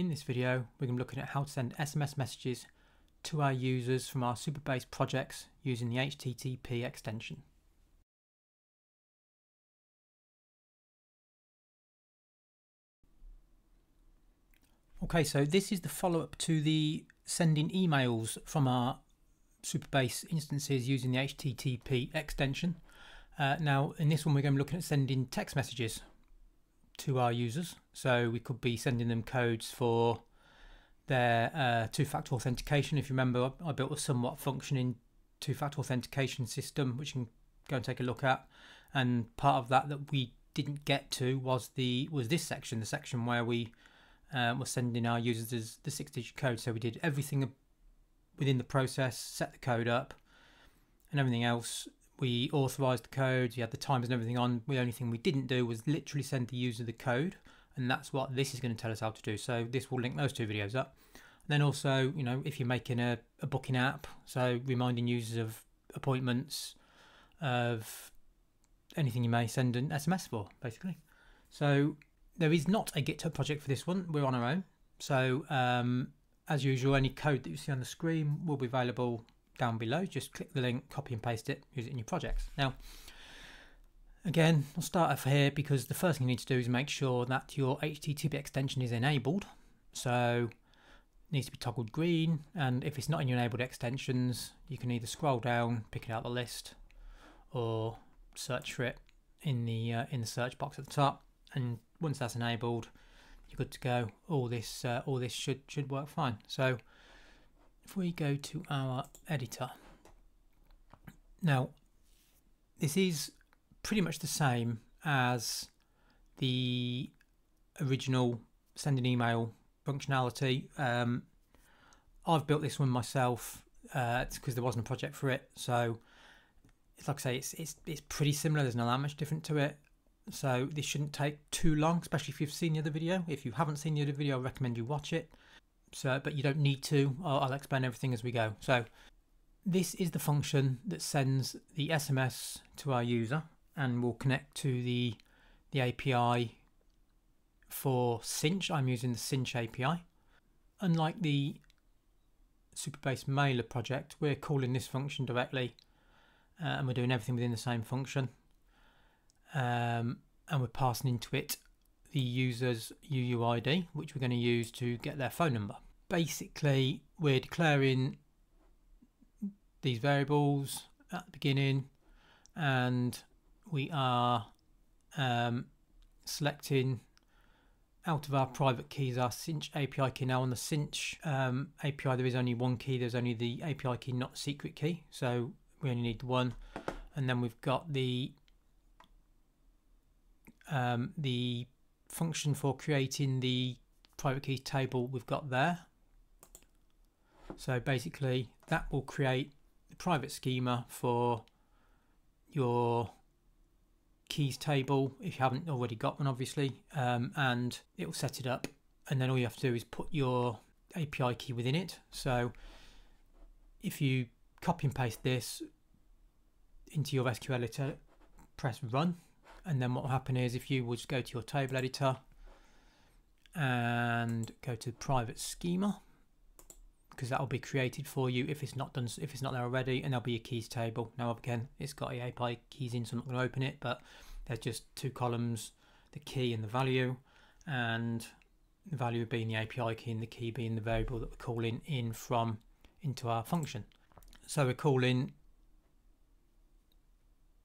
In this video, we're going to be looking at how to send SMS messages to our users from our Supabase projects using the HTTP extension. Okay, so this is the follow-up to the sending emails from our Supabase instances using the HTTP extension. Uh, now, in this one, we're going to be looking at sending text messages to our users. So we could be sending them codes for their uh, two-factor authentication. If you remember, I built a somewhat functioning two-factor authentication system, which you can go and take a look at. And part of that that we didn't get to was the was this section, the section where we um, were sending our users the six-digit code. So we did everything within the process, set the code up, and everything else we authorized the code, you had the times and everything on. The only thing we didn't do was literally send the user the code, and that's what this is going to tell us how to do. So this will link those two videos up. And then also, you know, if you're making a, a booking app, so reminding users of appointments, of anything you may send an SMS for, basically. So there is not a GitHub project for this one. We're on our own. So um, as usual, any code that you see on the screen will be available down below. Just click the link, copy and paste it, use it in your projects. Now, again, I'll start off here because the first thing you need to do is make sure that your HTTP extension is enabled. So it needs to be toggled green. And if it's not in your enabled extensions, you can either scroll down, pick it out of the list, or search for it in the uh, in the search box at the top. And once that's enabled, you're good to go. All this uh, all this should should work fine. So if we go to our editor, now this is pretty much the same as the original send an email functionality. Um, I've built this one myself because uh, there wasn't a project for it, so it's like I say, it's it's it's pretty similar. There's not that much different to it, so this shouldn't take too long, especially if you've seen the other video. If you haven't seen the other video, I recommend you watch it. So, but you don't need to. I'll, I'll explain everything as we go. So, this is the function that sends the SMS to our user and will connect to the the API for Sinch. I'm using the Sinch API. Unlike the Supabase Mailer project, we're calling this function directly uh, and we're doing everything within the same function. Um, and we're passing into it the user's UUID, which we're going to use to get their phone number. Basically, we're declaring these variables at the beginning and we are um, selecting out of our private keys our Sinch API key. Now on the Sinch um, API there is only one key, there's only the API key, not secret key. So we only need one. And then we've got the um, the function for creating the private keys table we've got there. So basically that will create the private schema for your keys table if you haven't already got one obviously um, and it will set it up. And then all you have to do is put your API key within it. So if you copy and paste this into your SQL editor press run and then what will happen is if you would go to your table editor and go to private schema because that will be created for you. If it's not done if it's not there already and there'll be a keys table. Now again it's got a API keys in so I'm not going to open it but there's just two columns the key and the value and the value being the API key and the key being the variable that we're calling in from into our function. So we're calling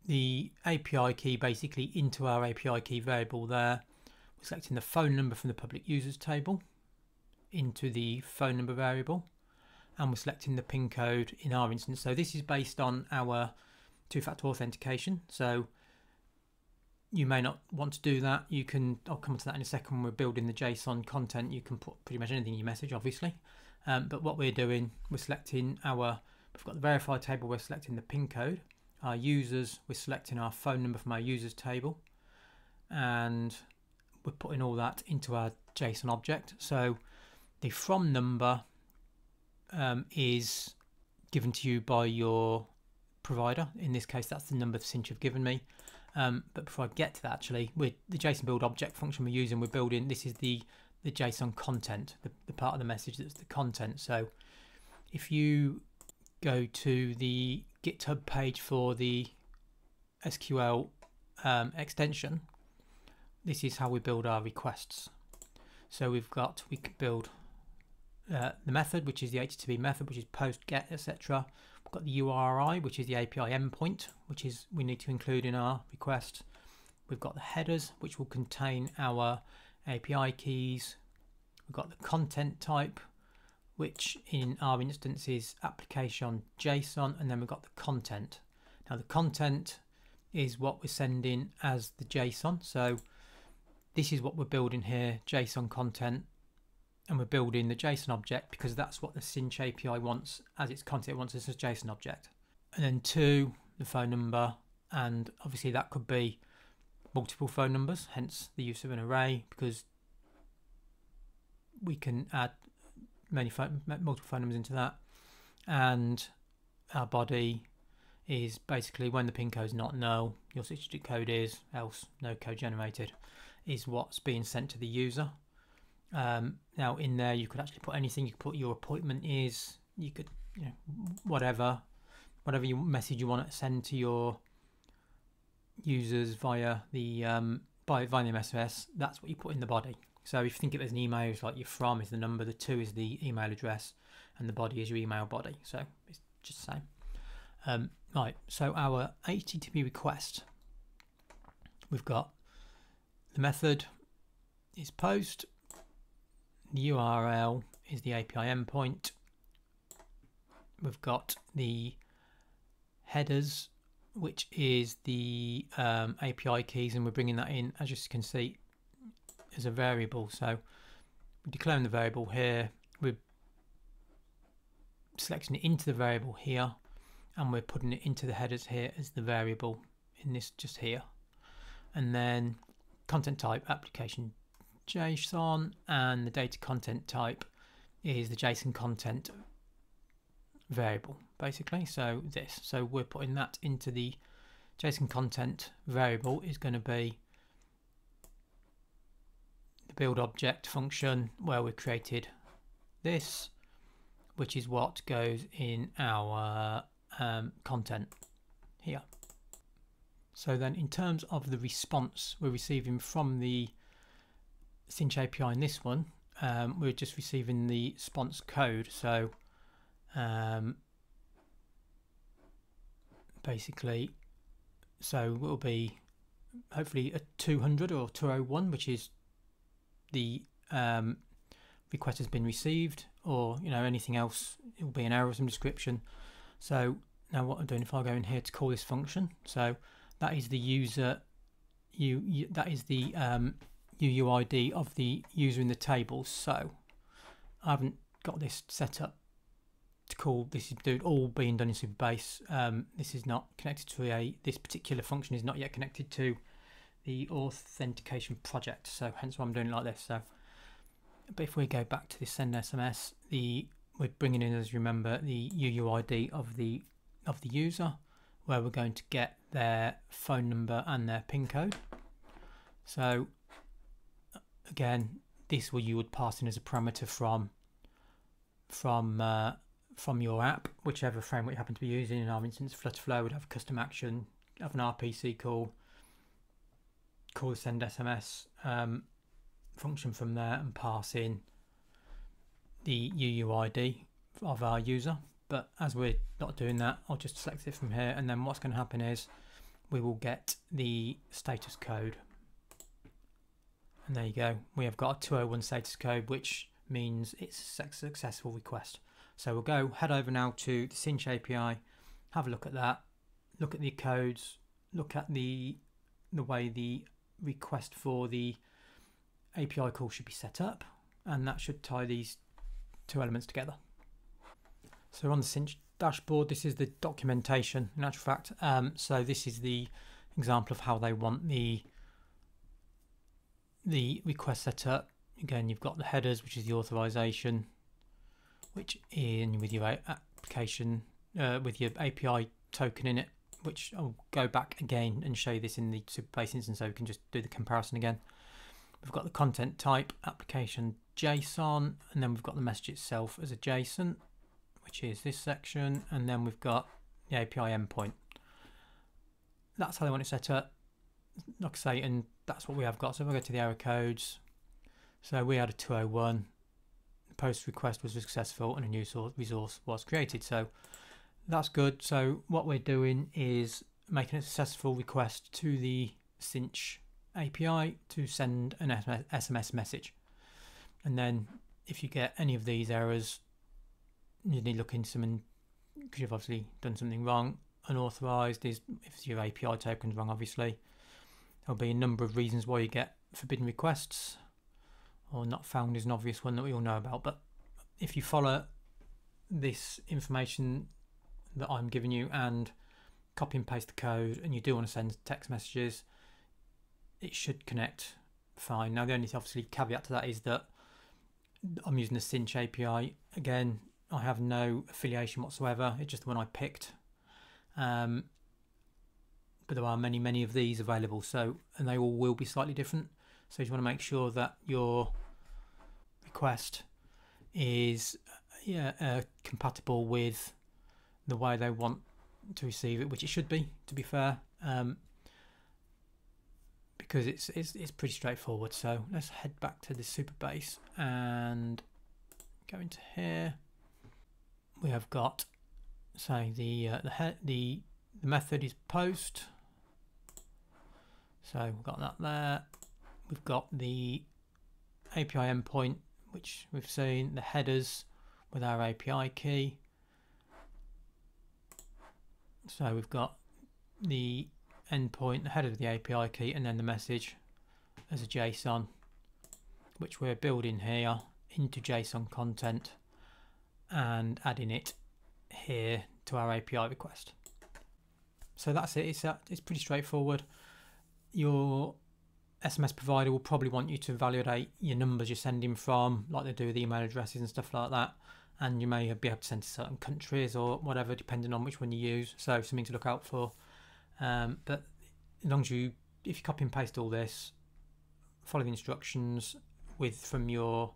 the API key basically into our API key variable there. We're selecting the phone number from the public users table into the phone number variable and we're selecting the PIN code in our instance. So this is based on our two-factor authentication. So you may not want to do that. You can, I'll come to that in a second when we're building the JSON content. You can put pretty much anything in your message, obviously. Um, but what we're doing, we're selecting our, we've got the verified table, we're selecting the PIN code our users, we're selecting our phone number from our users table and we're putting all that into our JSON object. So the from number um, is given to you by your provider. In this case, that's the number since you've given me. Um, but before I get to that, actually, with the JSON build object function we're using, we're building, this is the, the JSON content, the, the part of the message that's the content. So if you go to the GitHub page for the SQL um, extension, this is how we build our requests. So we've got, we can build uh, the method, which is the HTTP method, which is post, get, etc. We've got the URI, which is the API endpoint, which is we need to include in our request. We've got the headers, which will contain our API keys. We've got the content type, which in our instance is application JSON, and then we've got the content. Now the content is what we're sending as the JSON. So this is what we're building here, JSON content, and we're building the JSON object because that's what the Sinch API wants as its content. It wants as a JSON object. And then two, the phone number, and obviously that could be multiple phone numbers, hence the use of an array because we can add many multiple phone numbers into that. And our body is basically when the pin code is not null, your six digit code is, else no code generated, is what's being sent to the user. Um, now in there you could actually put anything, you could put your appointment is, you could, you know, whatever, whatever you message you want to send to your users via the um, by via the MSS, that's what you put in the body. So if you think of it as an email, it's like your from is the number, the two is the email address, and the body is your email body. So it's just the same. Um, right, so our HTTP request, we've got the method is post, the URL is the API endpoint, we've got the headers which is the um, API keys, and we're bringing that in, as you can see, as a variable. So we're declaring the variable here, we're selecting it into the variable here, and we're putting it into the headers here as the variable in this just here. And then content type application JSON, and the data content type is the JSON content variable basically so this so we're putting that into the JSON content variable is going to be build object function where we created this which is what goes in our um, content here. So then in terms of the response we're receiving from the Sinch API in this one um, we're just receiving the response code. So um, basically so it will be hopefully a 200 or 201 which is the um, request has been received or you know anything else it will be an error some description. So now what I'm doing if I go in here to call this function so that is the user you, you that is the um, UUID of the user in the table. So I haven't got this set up to call this is all being done in Supabase. Um, this is not connected to a this particular function is not yet connected to the authentication project. So hence why I'm doing it like this. So, but if we go back to the send SMS, the we're bringing in as you remember the UUID of the of the user, where we're going to get their phone number and their PIN code. So again, this will you would pass in as a parameter from from uh, from your app, whichever framework you happen to be using. In our instance, Flutterflow would have a custom action, have an RPC call, call the send SMS um, function from there, and pass in the UUID of our user. But as we're not doing that, I'll just select it from here, and then what's going to happen is we will get the status code. And there you go. We have got a 201 status code, which means it's a successful request. So we'll go head over now to the Sinch API, have a look at that, look at the codes, look at the the way the request for the API call should be set up, and that should tie these two elements together. So on the Sinch dashboard, this is the documentation in actual fact. Um, so this is the example of how they want the the request set up. Again, you've got the headers, which is the authorization, which in with your application uh, with your API token in it, which I'll go back again and show you this in the Supabase instance so we can just do the comparison again. We've got the content type application JSON, and then we've got the message itself as a JSON, which is this section, and then we've got the API endpoint. That's how they want it set up. Like I say, and that's what we have got. So if I go to the error codes, so we had a 201, the post request was successful, and a new resource was created. So that's good. So what we're doing is making a successful request to the Sinch API to send an SMS message. And then if you get any of these errors, you need to look into them because you've obviously done something wrong. Unauthorized is if your API token's wrong, obviously. There'll be a number of reasons why you get forbidden requests, or not found is an obvious one that we all know about. But if you follow this information that I'm giving you and copy and paste the code, and you do want to send text messages, it should connect fine. Now, the only obviously caveat to that is that I'm using the Sinch API. Again, I have no affiliation whatsoever. It's just the one I picked. Um, but there are many, many of these available. So, and they all will be slightly different. So you want to make sure that your request is yeah uh, compatible with the way they want to receive it, which it should be. To be fair, um, because it's, it's it's pretty straightforward. So let's head back to the Supabase and go into here. We have got say the uh, the the the method is post. So we've got that there. We've got the API endpoint, which we've seen the headers with our API key. So we've got the endpoint, the header of the API key, and then the message as a JSON, which we're building here into JSON content and adding it here to our API request. So that's it. It's, uh, it's pretty straightforward. Your SMS provider will probably want you to validate your numbers you're sending from, like they do with email addresses and stuff like that. And you may be able to send to certain countries or whatever, depending on which one you use. So something to look out for. Um, but as long as you, if you copy and paste all this, follow the instructions with from your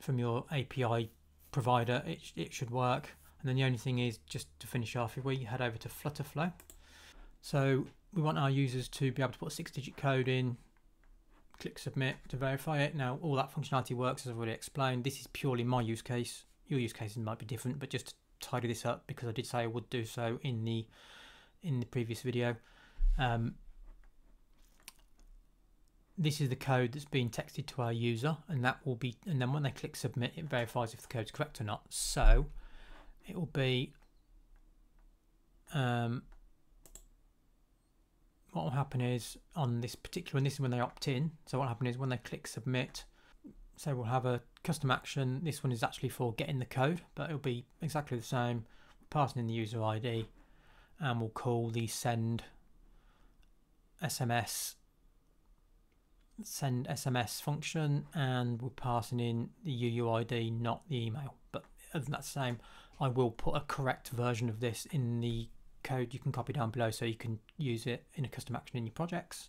from your API provider, it, it should work. And then the only thing is just to finish off, if we head over to Flutterflow. So we want our users to be able to put a six digit code in, click submit to verify it. Now all that functionality works as I've already explained. This is purely my use case. Your use cases might be different, but just to tidy this up because I did say I would do so in the in the previous video. Um, this is the code that's being texted to our user and that will be and then when they click submit it verifies if the code's correct or not so it will be um, what will happen is on this particular and this is when they opt in so what will happen is when they click submit so we'll have a custom action this one is actually for getting the code but it'll be exactly the same passing in the user ID and we'll call the send SMS send SMS function and we're passing in the UUID, not the email. But other than that same, I will put a correct version of this in the code you can copy down below so you can use it in a custom action in your projects.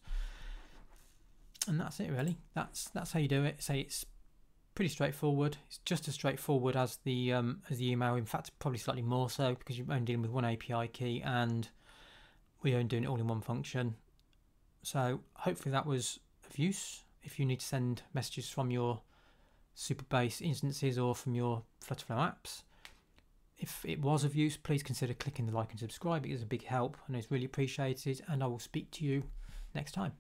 And that's it really. That's that's how you do it. Say it's pretty straightforward. It's just as straightforward as the um, as the email. In fact, probably slightly more so because you're only dealing with one API key and we're only doing it all in one function. So hopefully that was of use if you need to send messages from your Supabase instances or from your Flutterflow apps. If it was of use, please consider clicking the like and subscribe. It is a big help and it's really appreciated. And I will speak to you next time.